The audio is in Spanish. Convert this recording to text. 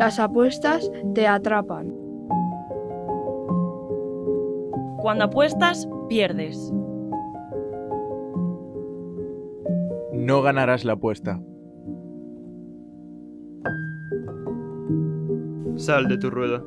Las apuestas te atrapan. Cuando apuestas, pierdes. No ganarás la apuesta. Sal de tu rueda.